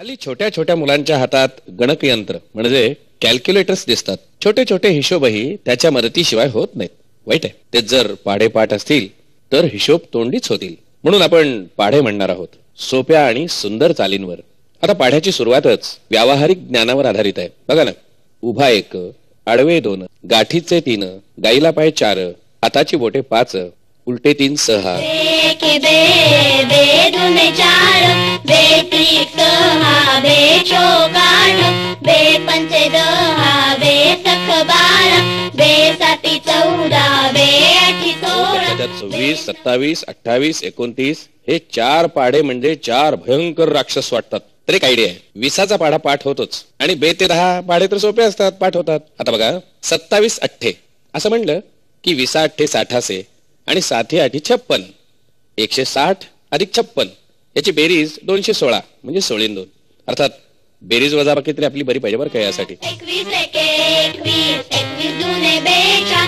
हल्ली छोट्या छोट्या मुलांच्या हातात गणकयंत्र म्हणजे कॅल्क्युलेटर्स दिसतात. छोटे छोटे हिशोबही त्याच्या मदतीशिवाय होत नाहीत. वाईट आहे. ते जर पाढेपाठ असतील तर हिशोब तोंडीच होतील. म्हणून आपण पाढे म्हणणार आहोत. सोप्या आणि सुंदर चालींवर. आता पाढ्याची सुरुवातच व्यावहारिक ज्ञानावर आधारित आहे. बघा ना. उभा एक आडवे दोन गाठीचे तीन गाईला पाय चार हाताची बोटे पाच उलटे तीन सहा. बे दहा बे सख बारा बे साती चौदा बे आठी सोळा. सव्वीस सत्तावीस अठ्ठावीस एकोणतीस हे चार पाडे म्हणजे चार भयंकर राक्षस वाटतात. तर एक आयडिया आहे. विसाचा पाढा पाठ होतोच. आणि बे ते दहा पाढे तर सोपे असतात पाठ होतात. आता बघा सत्तावीस अठ्ठे. असं म्हणलं की विसा अठ्ठे साठासे आणि साठे आठी छप्पन. एकशे साठ अधिक छप्पन. याची बेरीज दोनशे सोळा म्हणजे सोळीन दोन. अर्थात बेरीज वजाबाकी तरी आपली बरी पाहिजे बरं का यासाठी. एकवीस एक एकवीस एकवीस दुने बेचाळ